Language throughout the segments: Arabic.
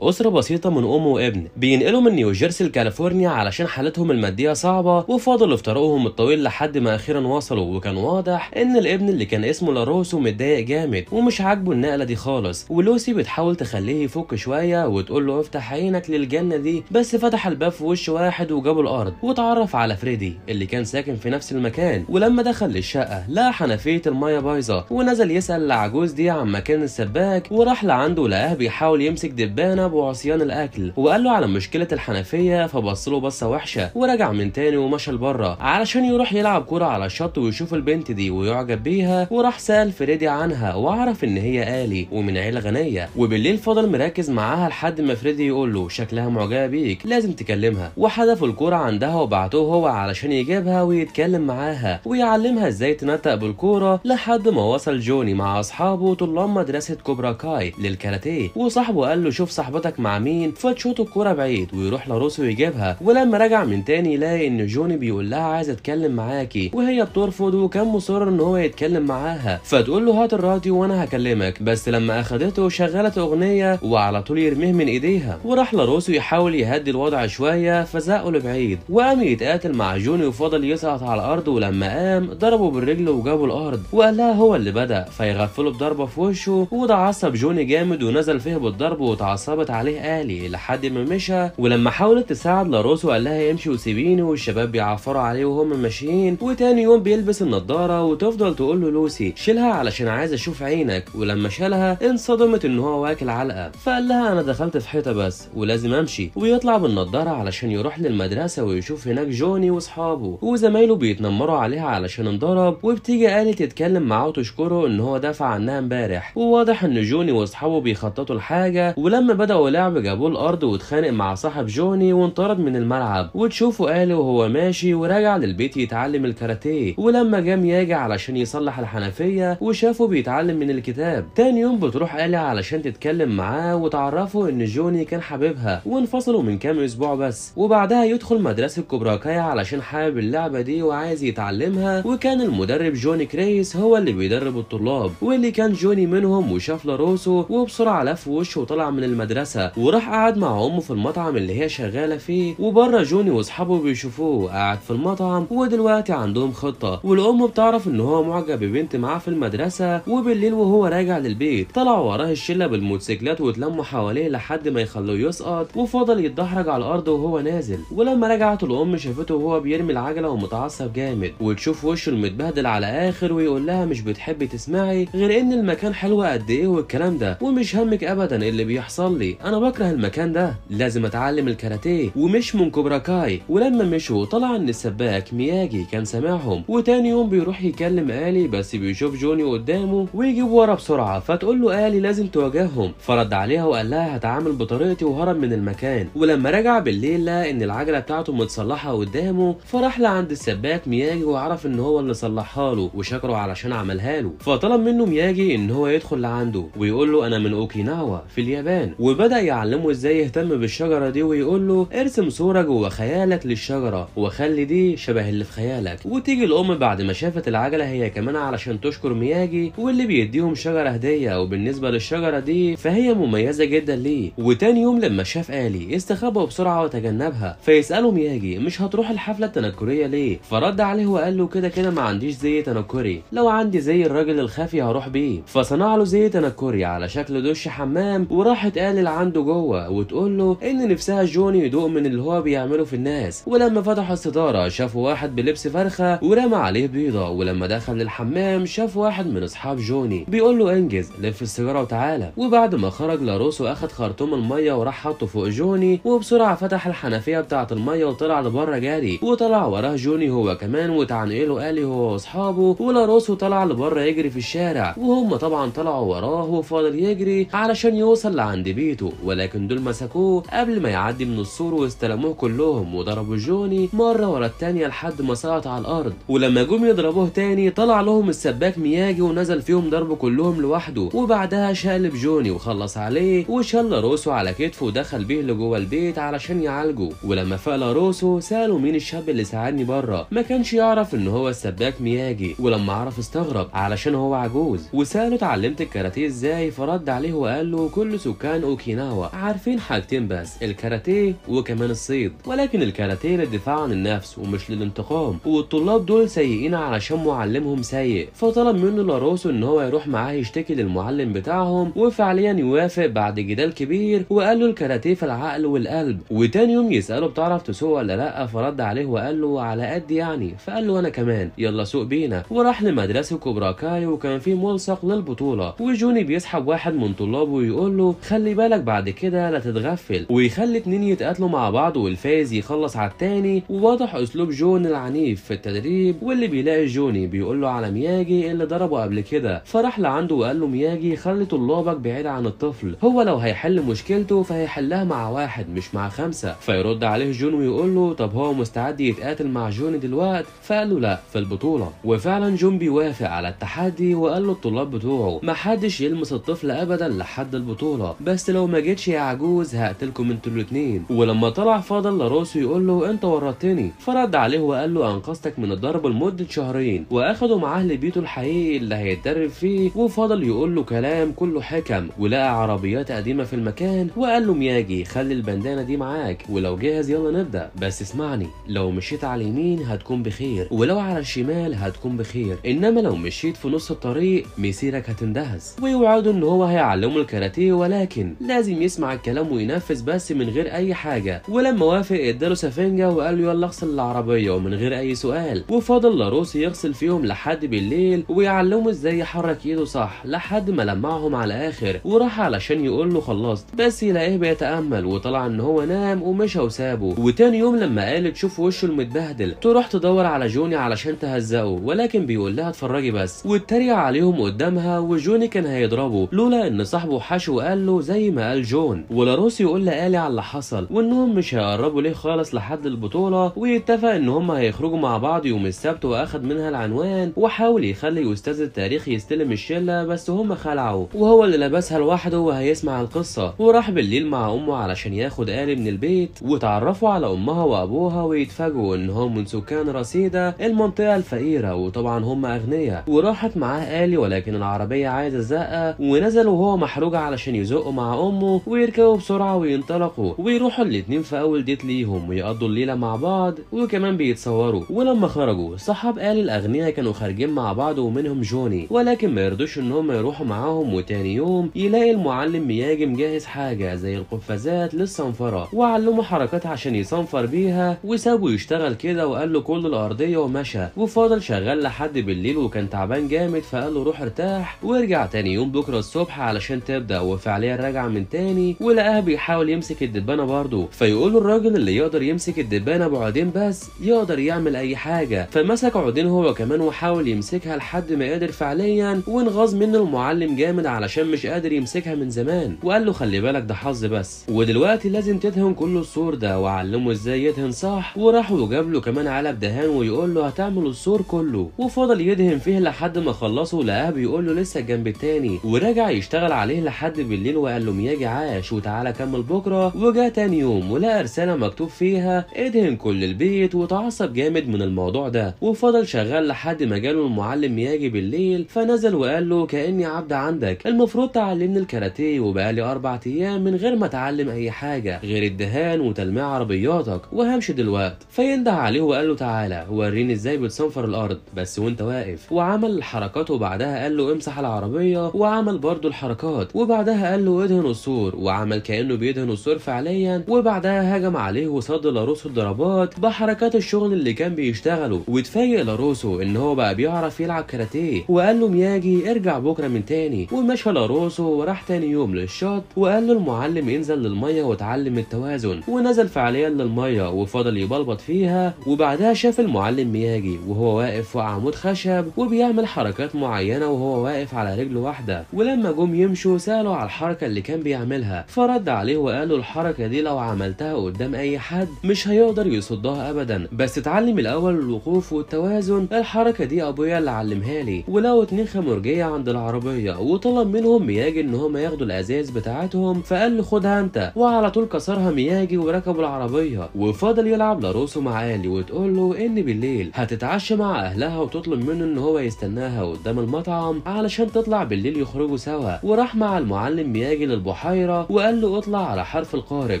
أسرة بسيطة من أم وابن بينقلوا من نيوجيرسي لكاليفورنيا علشان حالتهم المادية صعبة وفضلوا في طريقهم الطويل لحد ما أخيرا وصلوا. وكان واضح إن الابن اللي كان اسمه لاروسو متضايق جامد ومش عاجبه النقلة دي خالص. ولوسي بتحاول تخليه يفك شوية وتقول له افتح عينك للجنة دي. بس فتح الباب في وش واحد وجابه الأرض. واتعرف على فريدي اللي كان ساكن في نفس المكان. ولما دخل للشقة لقى حنفية المية بايظة ونزل يسأل العجوز دي عن مكان السباك. وراح لعنده لقاه بيحاول يمسك دبانة بعصيان الأكل. وقال له على مشكلة الحنفية فبص له بصة وحشة ورجع من تاني ومشى لبره علشان يروح يلعب كورة على الشط ويشوف البنت دي ويعجب بيها وراح سأل فريدي عنها وعرف إن هي آلي ومن عيلة غنية. وبالليل فضل مركز معاها لحد ما فريدي يقول له شكلها معجبة بيك لازم تكلمها. وحدفوا الكورة عندها وبعتوه هو علشان يجيبها ويتكلم معاها ويعلمها إزاي تنطق بالكورة لحد ما وصل جوني مع أصحابه طلاب مدرسة كوبرا كاي للكاراتيه. وصاحبه قال له شوف صاحبتك مع مين فتشوط الكورة بعيد ويروح لروسو يجيبها ولما رجع من تاني يلاقي إن جوني بيقول لها عايز أتكلم معاكي وهي بترفض وكان مصر إن هو يتكلم معاها. فتقول له هات الراديو وأنا هكلمك. بس لما أخدته شغلت أغنية وعلى طول يرميه من إيديها. وراح لروسو يحاول يهدي الوضع شوية فزقه لبعيد. وقام يتقاتل مع جوني وفضل يسقط على الأرض ولما قام ضربه بالرجل وجابه الأرض. وقال لها هو اللي بدأ. فيغفله بضربة في وشه وده عصب جوني جامد ونزل فيه بالضرب واتعصبت عليه آلي لحد ما مشى ولما حاولت تساعد لاروسو قال لها يمشي وسيبيني والشباب بيعفروا عليه وهم ماشيين. وتاني يوم بيلبس النضارة وتفضل تقول له لوسي شيلها علشان عايز أشوف عينك. ولما شالها انصدمت إن هو واكل علقة. فقال لها أنا دخلت في حيطة بس ولازم أمشي. ويطلع بالنضارة علشان يروح للمدرسة ويشوف هناك جوني وأصحابه. وزمايله بيتنمروا عليها علشان انضرب. وبتيجي آلي تتكلم معاه وتشكره إن هو دافع عنها امبارح. وواضح إن جوني وأصحابه بيخططوا لحاجة. ولما بدأوا لعب جابوه الأرض واتخانق مع صاحب جوني وانطرد من الملعب. وتشوفه آلي وهو ماشي وراجع للبيت يتعلم الكاراتيه. ولما جه مياجي علشان يصلح الحنفية وشافه بيتعلم من الكتاب. تاني يوم بتروح آلي علشان تتكلم معاه وتعرفه إن جوني كان حبيبها. وانفصلوا من كام أسبوع بس. وبعدها يدخل مدرسة كوبرا كاي علشان حابب اللعبة دي وعايز يتعلمها. وكان المدرب جوني كريس هو اللي بيدرب الطلاب. واللي كان جوني منهم وشاف لاروسو وبسرعة لف وشه وطلع من المدرسة. وراح قعد مع امه في المطعم اللي هي شغالة فيه. وبره جوني واصحابه بيشوفوه قاعد في المطعم ودلوقتي عندهم خطة. والأم بتعرف إن هو معجب ببنت معاه في المدرسة وبالليل وهو راجع للبيت. طلعوا وراه الشلة بالموتوسيكلات واتلموا حواليه لحد ما يخلوه يسقط وفضل يتدحرج على الأرض وهو نازل. ولما رجعت الأم شافته وهو بيرمي العجلة ومتعصب جامد. وتشوف وشه المتبهدل على آخر ويقول لها مش بتحبي تسمعي غير إن المكان حلو قد إيه والكلام ده. ومش همك ابدا اللي بيحصل لي. أنا بكره المكان ده. لازم أتعلم الكاراتيه ومش من كوبراكاي ولما مشوا طلع ان السباك مياجي كان سامعهم. وتاني يوم بيروح يكلم آلي بس بيشوف جوني قدامه ويجيب ورا بسرعة. فتقول له آلي لازم تواجههم. فرد عليها وقال لها هتعامل بطريقتي وهرب من المكان. ولما رجع بالليل لقى إن العجلة بتاعته متصلحة قدامه. فراح لعند السباك مياجي وعرف إن هو اللي صلحها له وشكره علشان عملها له. فطلب منه مياجي إن هو يدخل لعنده ويقول له أنا من أوكيناوا في اليابان. وبدأ يعلمه إزاي يهتم بالشجرة دي ويقول له ارسم صورة جوه خيالك للشجرة وخلي دي شبه اللي في خيالك. وتيجي الأم بعد ما شافت العجلة هي كمان علشان تشكر مياجي واللي بيديهم شجرة هدية وبالنسبة للشجرة دي فهي مميزة جدا ليه. وتاني يوم لما شاف آلي استخبى بسرعة وتجنبها فيسأله مياجي مش هتروح الحفلة التنكرية ليه؟ فرد عليه وقال له كده كده ما عنديش زي تنكري لو عندي زي الراجل الخافي هروح بيه. فصنع له زي تنكري على شكل دش حمام وراحت آلي لعنده جوة وتقول له إن نفسها جوني يدوق من اللي هو بيعمله في الناس. ولما فتحوا الستارة شافوا واحد بلبس فرخة ورمى عليه بيضة. ولما دخل للحمام شاف واحد من أصحاب جوني بيقول له إنجز لف السيجارة وتعالى. وبعد ما خرج لاروسو اخد خرطوم المية وراح حطه فوق جوني. وبسرعة فتح الحنفية بتاعة المية وطلع لبره جري وطلع وراه جوني هو كمان وتعنقله آلي هو وأصحابه. ولاروسو طلع لبره يجري في الشارع. وهم طبعا طلعوا وراه وفضل يجري علشان يوصل لعند بيته. ولكن دول مسكوه قبل ما يعدي من السور واستلموه كلهم وضربوا جوني مرة ورا التانية لحد ما سقط على الأرض. ولما جم يضربوه تاني طلع لهم السباك مياجي ونزل فيهم ضرب كلهم لوحده وبعدها شقلب جوني وخلص عليه وشال لاروسو على كتفه ودخل بيه لجوه البيت علشان يعالجه. ولما فاق لاروسو سأله مين الشاب اللي ساعدني بره؟ ما كانش يعرف إن هو السباك مياجي. ولما عرف استغرب علشان هو عجوز. وسأله اتعلمت الكاراتيه إزاي؟ فرد عليه وقال له كل سكان اوكيناوا عارفين حاجتين بس الكاراتيه وكمان الصيد. ولكن الكاراتيه للدفاع عن النفس ومش للانتقام. والطلاب دول سيئين علشان معلمهم سيء. فطلب منه لاروسو إن هو يروح معاه يشتكي للمعلم بتاعهم وفعليا يوافق بعد جدال كبير. وقال له الكاراتيه في العقل والقلب. وتاني يوم يسأله بتعرف تسوق ولا لأ؟ فرد عليه وقال له على قد يعني. فقال له أنا كمان. يلا سوق بينا. وراح لمدرسة كوبراكاي وكان في ملصق للبطولة. وجوني بيسحب واحد من طلابه ويقول له خلي بالك بعد كده لا تتغفل ويخلي اتنين يتقاتلوا مع بعض والفايز يخلص على التاني. وواضح أسلوب جون العنيف في التدريب واللي بيلاقي جوني بيقول له على مياجي اللي ضربه قبل كده. فراح لعنده وقال له مياجي خلي طلابك بعيد عن الطفل هو لو هيحل مشكلته فهيحلها مع واحد مش مع خمسة. فيرد عليه جون ويقول له طب هو مستعد يتقاتل مع جوني دلوقتي فقال له لا في البطولة. وفعلا جون بيوافق على التحدي وقال للطلاب بتوعه محدش يلمس الطفل ابدا لحد البطولة. بس لو ما جيتش يا عجوز هقتلكم أنتوا الاتنين. ولما طلع فضل لاروسو يقول له انت ورطتني. فرد عليه وقال له أنقذتك من الضرب لمدة شهرين واخده معاه لبيته الحقيقي اللي هيتدرب فيه. وفضل يقول له كلام كله حكم ولقى عربيات قديمة في المكان وقال له مياجي خلي البندانة دي معاك ولو جاهز يلا نبدأ. بس اسمعني لو مشيت على اليمين هتكون بخير ولو على الشمال هتكون بخير. إنما لو مشيت في نص الطريق مسيرك هتندهس. ويوعده إن هو هيعلمه الكاراتيه ولكن لازم يسمع الكلام وينفذ بس من غير أي حاجة. ولما وافق اداله سفنجة وقال له يلا اغسل العربية ومن غير أي سؤال. وفضل لاروسي يغسل فيهم لحد بالليل ويعلمه إزاي يحرك إيده صح لحد ما لمعهم على الآخر. وراح علشان يقول له خلصت بس يلاقيه بيتأمل وطلع إن هو نام ومشى وسابه. وتاني يوم لما قالت تشوف وشه المتبهدل تروح تدور على جوني علشان تهزقه ولكن بيقول لها اتفرجي بس. واتريق عليهم قدامها وجوني كان هيضربه لولا إن صاحبه حش وقال له زي ما قال جون. ولاروسي يقول لآلي على اللي حصل وإنهم مش هيقربوا ليه خالص لحد البطولة ويتفق إن هم هيخرجوا مع بعض يوم السبت وآخد منها العنوان وحاول يخلي أستاذ التاريخ يستلم الشلة بس هم خلعوا وهو اللي لبسها لوحده وهيسمع القصة وراح بالليل مع أمه علشان ياخد آلي من البيت وتعرفوا على أمها وأبوها ويتفاجئوا ان هم من سكان رصيدة المنطقة الفقيرة وطبعا هم أغنياء. وراحت معاه آلي ولكن العربية عايزة زقة ونزل وهو محروق علشان يزقوا مع أمه. ويركبوا بسرعة وينطلقوا ويروحوا الاتنين في أول ديت ليهم ويقضوا الليلة مع بعض وكمان بيتصوروا. ولما خرجوا صحاب آلي الأغنياء كانوا خارجين مع بعض ومنهم جوني. ولكن ما يرضوش ان هم يروحوا معاهم وتاني يوم يلاقي المعلم مياجي مجهز حاجة زي القفازات للصنفرة. وعلمه حركات عشان يصنفر بيها وسابه يشتغل كده وقال له كل الأرضية ومشى. وفضل شغال لحد بالليل وكان تعبان جامد فقال له روح ارتاح وارجع تاني يوم بكرة الصبح علشان تبدأ. وفعليا رجع من تاني ولقاها بيحاول يمسك الدبانة برضه. فيقول له الراجل اللي يقدر يمسك الدبانة بعودين بس يقدر يعمل أي حاجة. فمسك عودين هو كمان وحاول يمسكها لحد ما قدر فعليا وانغاظ منه المعلم جامد علشان مش قادر يمسكها من زمان. وقال له خلي بالك ده حظ بس. ودلوقتي لازم تدهن كل السور ده. وعلمه إزاي يدهن صح. وراح وجاب له كمان علب دهان ويقول له هتعمل السور كله. وفضل يدهن فيه لحد ما خلصه. لقاه بيقول له لسه الجنب التاني. ورجع يشتغل عليه لحد بالليل وقال له مياجي عاش وتعالى كمل بكرة. وجا تاني يوم ولقى رساله مكتوب فيها ادهن كل البيت وتعصب جامد من الموضوع ده. وفضل شغال لحد ما جاله المعلم مياجي بالليل فنزل وقال له كأني عبد عندك. المفروض تعلمني الكاراتيه وبقالي أربع أيام من غير ما أتعلم أي حاجة غير الدهان وتلميع عربياتك. وهمشي دلوقتي. فينده عليه وقال له تعالى وريني إزاي بتصنفر الأرض. بس وأنت واقف. وعمل الحركات وبعدها قال له امسح العربية. وعمل برضه الحركات. وبعدها قال له ادهن السور وعمل كأنه بيدهن السور فعليا. وبعدها هجم عليه وصد لاروسو الضربات بحركات الشغل اللي كان بيشتغله. واتفاجئ لاروسو إن هو بقى بيعرف يلعب كاراتيه. وقال له مياجي ارجع بكرة من تاني. ومشى لاروسو وراح تاني يوم للشط وقال له المعلم انزل للمية وتعلم التوازن. ونزل فعليا للمية وفضل يبلبط فيها. وبعدها شاف المعلم مياجي وهو واقف فوق عمود خشب. وبيعمل حركات معينة وهو واقف على رجل واحدة. ولما جم يمشوا سأله على الحركة اللي كان بيعملها. فرد عليه وقال له الحركة دي لو عملتها قدام أي حد مش هيقدر يصدها ابدا. بس اتعلم الأول الوقوف والتوازن. الحركة دي أبويا اللي علمها لي. ولقوا اتنين خمرجية عند العربية وطلب منهم مياجي إن هم ياخدوا الأزاز بتاعتهم فقال له خدها أنت. وعلى طول كسرها مياجي وركبوا العربية. وفضل يلعب لاروسو مع الي وتقول له إن بالليل هتتعشى مع أهلها وتطلب منه إن هو يستناها قدام المطعم علشان تطلع بالليل يخرجوا سوا. وراح مع المعلم مياجي البحيرة وقال له اطلع على حرف القارب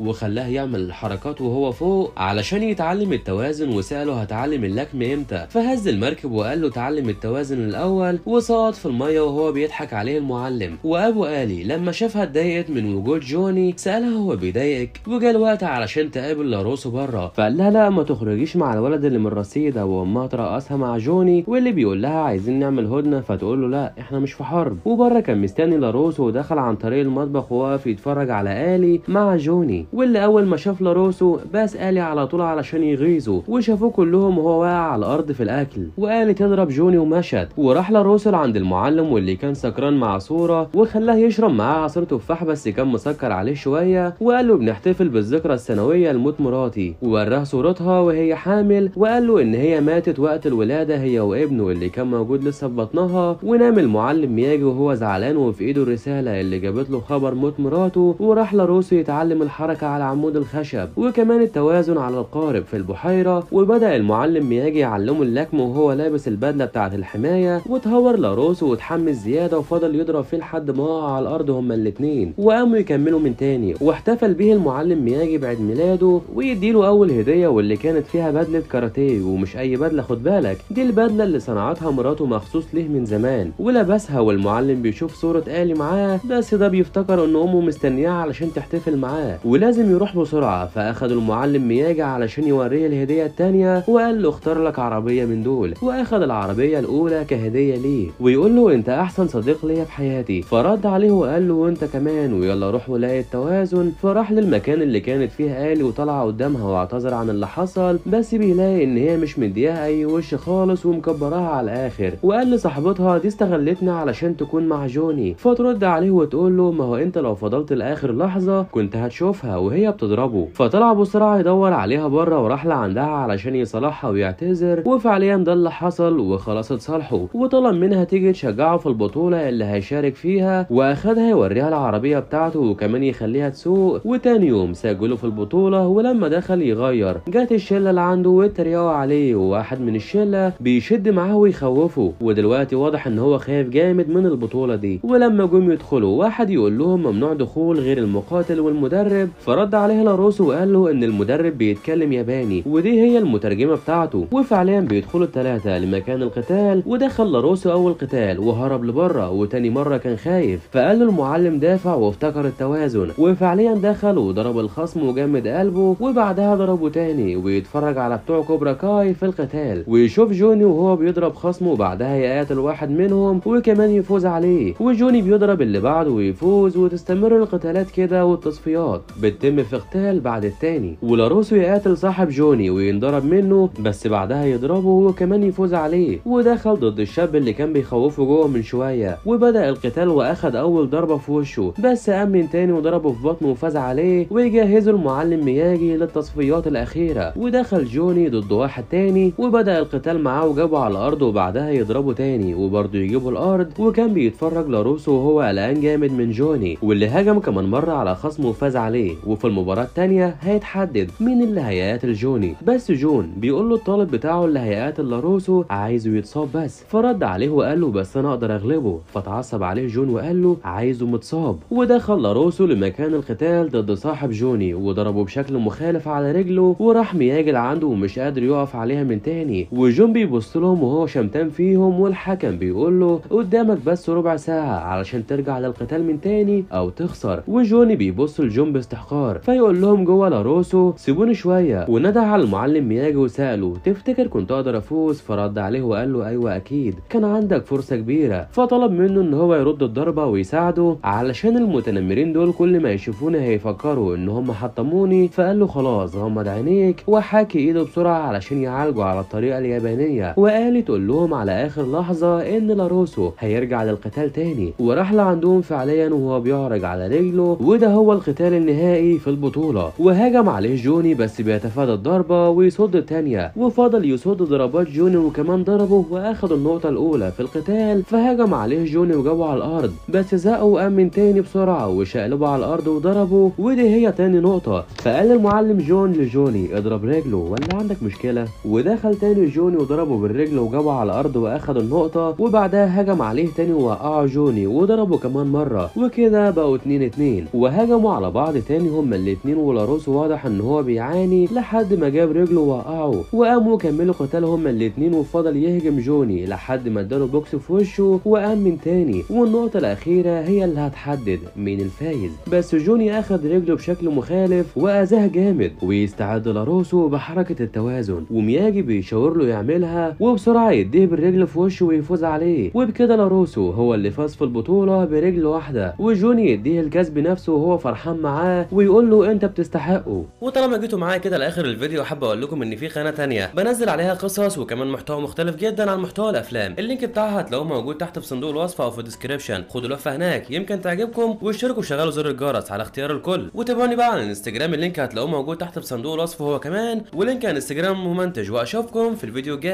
وخلاه يعمل الحركات وهو فوق علشان يتعلم التوازن وسأله هتعلم اللكم إمتى؟ فهز المركب وقال له تعلم التوازن الأول وسقط في المية وهو بيضحك عليه المعلم. وأبو آلي لما شافها اتضايقت من وجود جوني سألها هو بيضايقك؟ وجا الوقت علشان تقابل لاروسو بره فقال لها لا ما تخرجيش مع الولد اللي من ريسيدا وامها ترقصها مع جوني واللي بيقول لها عايزين نعمل هدنة فتقول له لا إحنا مش في حرب. وبره كان مستني لاروسو ودخل عن طريق المطبخ وواقف يتفرج على آلي مع جوني واللي أول ما شاف لاروسو باس آلي على طول علشان يغيظه وشافوه كلهم وهو واقع على الأرض في الأكل. وآلي تضرب جوني ومشت وراح لاروسو عند المعلم واللي كان سكران مع صورة وخلاه يشرب معاه عصير تفاح بس كان مسكر عليه شوية وقال له بنحتفل بالذكرى السنويه لموت مراتي. ووراه صورتها وهي حامل وقال له إن هي ماتت وقت الولادة هي وابنه اللي كان موجود لسه في بطنها. ونام المعلم مياجي وهو زعلان وفي إيده الرسالة اللي جابت له خبر موت مراته وراح لاروسو يتعلم الحركة على عمود الخشب وكمان التوازن على القارب في البحيرة وبدأ المعلم مياجي يعلمه اللكم وهو لابس البدلة بتاعة الحماية وتهور لاروسو وتحمس زيادة وفضل يضرب فيه لحد ما وقع على الأرض هما الاتنين وقاموا يكملوا من تاني واحتفل به المعلم مياجي بعيد ميلاده ويديله أول هدية واللي كانت فيها بدلة كاراتيه ومش أي بدلة خد بالك دي البدلة اللي صنعتها مراته مخصوص ليه من زمان ولبسها والمعلم بيشوف صورة آلي معاه بس ده بيفتكر ان أمه مستنياه علشان تحتفل معاه. ولازم يروح بسرعة فاخد المعلم مياجي علشان يوريه الهدية التانية وقال له اختار لك عربية من دول. واخد العربية الأولى كهدية ليه. ويقول له أنت أحسن صديق ليا في حياتي. فرد عليه وقال له وانت كمان. ويلا روح ولاية التوازن. فراح للمكان اللي كانت فيه آلي وطلع قدامها واعتذر عن اللي حصل بس بيلاقي إن هي مش مدياها أي وش خالص ومكبراها على الآخر. وقال لصاحبتها دي استغلتنا علشان تكون مع جوني. فترد عليه وتقول له ما هو أنت لو فضلت لآخر لحظة كنت هتشوفها وهي بتضربه. فطلع بسرعة يدور عليها بره وراح لعندها علشان يصالحها ويعتذر وفعليا ده اللي حصل وخلاص اتصالحوا. وطلب منها تيجي تشجعه في البطولة اللي هيشارك فيها وأخدها يوريها العربية بتاعته وكمان يخليها تسوق. وتاني يوم سجله في البطولة ولما دخل يغير جت الشلة اللي عنده واتريقوا عليه وواحد من الشلة بيشد معاه ويخوفه. ودلوقتي واضح إن هو خايف جامد من البطولة دي. ولما جم يدخلوا واحد يقول لهم ممنوع دخول غير المقاتل والمدرب. فرد عليه لاروسو وقال له إن المدرب بيتكلم ياباني ودي هي المترجمة بتاعته. وفعليا بيدخلوا الثلاثة لمكان القتال ودخل لاروسو أول قتال وهرب لبره وتاني مرة كان خايف. فقال له المعلم دافع وافتكر التوازن. وفعليا دخل وضرب الخصم وجمد قلبه وبعدها ضربه تاني ويتفرج على بتوع كوبرا كاي في القتال. ويشوف جوني وهو بيضرب خصمه وبعدها يقاتل واحد منهم وكمان يفوز عليه. وجوني بيضرب اللي بعده ويفوز وتستمر القتالات كده والتصفيات بتتم في قتال بعد التاني. ولاروسو يقاتل صاحب جوني وينضرب منه بس بعدها يضربه وكمان يفوز عليه. ودخل ضد الشاب اللي كان بيخوفه جوه من شوية. وبدأ القتال وأخد أول ضربة في وشه. بس قام من تاني وضربه في بطنه وفاز عليه. ويجهزوا المعلم مياجي للتصفيات الأخيرة. ودخل جوني ضد واحد تاني. وبدأ القتال معاه وجابه على الأرض وبعدها يضربه تاني. وبرضه يجيبه الأرض. وكان بيتفرج لاروسو وهو قلقان جامد من جوني. واللي هجم كمان مرة على خصمه وفاز عليه. وفي المباراة التانية هيتحدد مين اللي هيقاتل جوني. بس جون بيقول له الطالب بتاعه اللي هيقاتل لاروسو عايزه يتصاب بس. فرد عليه وقال له بس أنا أقدر أغلبه. فتعصب عليه جون وقال له عايزه متصاب. ودخل لاروسو لمكان القتال ضد صاحب جوني. وضربه بشكل مخالف على رجله. وراح مياجل عنده ومش قادر يقف عليها من تاني. وجون بيبص لهم وهو شمتان فيهم. والحكم بيقول له قدامك بس ربع ساعة علشان ترجع للقتال من تاني. أو تخسر. وجوني بيبص لجون باستحقار فيقول لهم جوه لاروسو سيبوني شوية. ونادى على المعلم مياجي وسأله تفتكر كنت أقدر أفوز؟ فرد عليه وقال له أيوه أكيد. كان عندك فرصة كبيرة. فطلب منه إن هو يرد الضربة ويساعده. علشان المتنمرين دول كل ما يشوفوني هيفكروا إن هم حطموني. فقال له خلاص غمض عينيك وحك إيده بسرعة علشان يعالجوا على الطريقة اليابانية. وقال تقول لهم على آخر لحظة إن لاروسو هيرجع للقتال تاني. وراح لعندهم فعليا وهو بيعرج على رجله وده هو القتال النهائي في البطولة. وهاجم عليه جوني بس بيتفادى الضربة ويصد التانية. وفضل يصد ضربات جوني وكمان ضربه واخد النقطة الأولى في القتال. فهاجم عليه جوني وجابه على الأرض. بس زقه وقام من تاني بسرعة وشقلبه على الأرض وضربه ودي هي تاني نقطة. فقال المعلم جون لجوني اضرب رجله ولا عندك مشكلة؟ ودخل تاني جوني وضربه بالرجل وجابه على الأرض واخد النقطة. وبعدها هجم عليه تاني ووقعه جوني وضربه كمان مرة. وكده بقوا اتنين اتنين. وهجموا على بعض تاني هما الاتنين ولاروسو واضح إن هو بيعاني لحد ما جاب رجله وقعه وقاموا كملوا قتال هما الاتنين وفضل يهجم جوني لحد ما اداله بوكس في وشه وقام من تاني. والنقطة الأخيرة هي اللي هتحدد مين الفايز. بس جوني أخد رجله بشكل مخالف وأذاه جامد ويستعد لاروسو بحركة التوازن. ومياجي بيشاور له يعملها وبسرعة يديه بالرجل في وشه ويفوز عليه. وبكده لاروسو هو اللي فاز في البطولة برجل واحدة. وجوني يديه الكاس بنفسه وهو فرحان معاه ويقول له انت بتستحقه. وطالما جيتوا معايا كده لآخر الفيديو حابب أقول لكم إن في قناه تانية بنزل عليها قصص وكمان محتوى مختلف جدا عن محتوى الأفلام. اللينك بتاعها هتلاقوه موجود تحت في صندوق الوصف أو في ال description خدوا لفة هناك يمكن تعجبكم واشتركوا وشغلوا زر الجرس على اختيار الكل. وتابعوني بقى على الانستجرام اللينك هتلاقوه موجود تحت في صندوق الوصف هو كمان ولينك انستجرام ممنتج وأشوفكم في الفيديو الجاي.